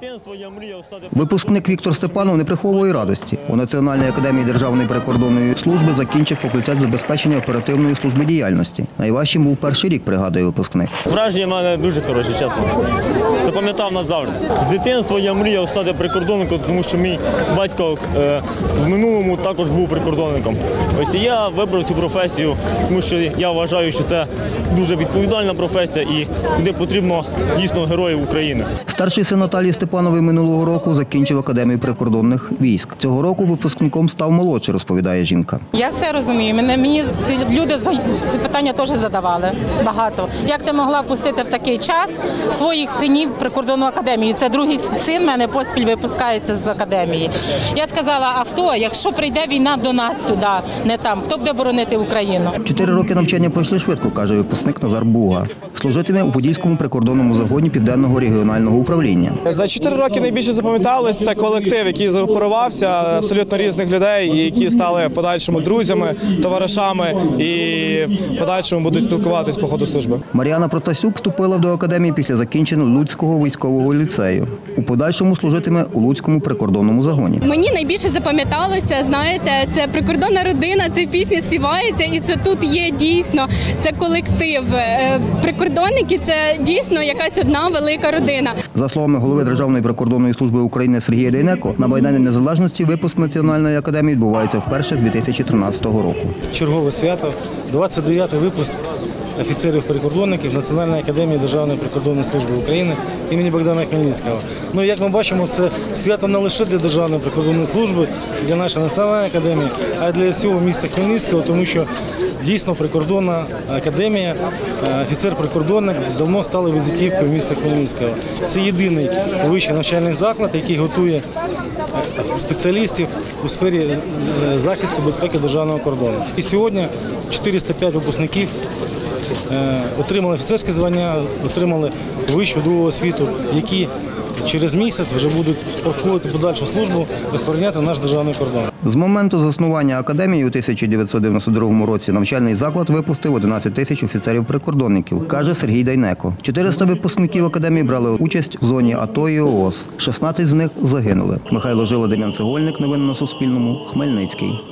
дитинства я мріяв стати Випускник Віктор Степанов не приховує радості. У Національній академії Державної прикордонної служби закінчив факультет забезпечення оперативної служби діяльності. Найважчим був перший рік, пригадує випускник. Враження в мене дуже хороші, чесно. Запам'ятав назавжди. З дитинства я мріяв стати прикордонником, тому що мій батько е, в минулому також був прикордонником. Ось я вибрав цю професію, тому що я вважаю, що це дуже відповідальна професія і куди потрібно дійсно героїв України. Старший син Наталії Степанової минулого року закінчив академію прикордонних військ. Цього року випускником став молодший, розповідає жінка. Я все розумію. Мене мені ці люди ці питання теж задавали багато. Як ти могла пустити в такий час своїх синів в прикордонну академію? Це другий син мене поспіль випускається з академії. Я сказала: а хто, якщо прийде війна до нас сюди, не там, хто буде боронити Україну? Чотири роки навчання пройшли швидко, каже випускник Назар Буга. Служитиме у Подільському прикордонному загоні Південного регіонального управління. За чотири роки найбільше запам'яталось це колектив, який згрупувався абсолютно різних людей, які стали в подальшому друзями, товаришами і подальшому будуть спілкуватись по ходу служби. Мар'яна Протасюк вступила до академії після закінчення Луцького військового ліцею. У подальшому служитиме у Луцькому прикордонному загоні. Мені найбільше запам'яталося, знаєте, це прикордонна родина, це пісні співається, і це тут є дійсно це колектив. Е, Прикордонники це дійсно якась одна велика родина. За словами голови Державної прикордонної служби України Сергія Дейнеко, на Майдані Незалежності випуск Національної академії відбувається вперше з 2013 року. чергове свято, 29-й випуск офіцерів-прикордонників Національної академії Державної прикордонної служби України імені Богдана Хмельницького. Ну, як ми бачимо, це свято не лише для Державної прикордонної служби, для нашої національної академії, а й для всього міста Хмельницького, тому що дійсно прикордонна академія, е, офіцер-прикордонник давно стали візитівкою міста Хмельницького. Це єдиний вищий навчальний заклад, який готує е, спеціалістів у сфері е, захисту безпеки державного кордону. І сьогодні 405 випускників отримали офіцерське звання, отримали вищу другу освіту, які через місяць вже будуть проходити подальшу службу, охороняти наш державний кордон. З моменту заснування академії у 1992 році навчальний заклад випустив 11 тисяч офіцерів-прикордонників, каже Сергій Дайнеко. 400 випускників академії брали участь в зоні АТО і ООС. 16 з них загинули. Михайло Жила, Дем'ян Цегольник. Новини на Суспільному. Хмельницький.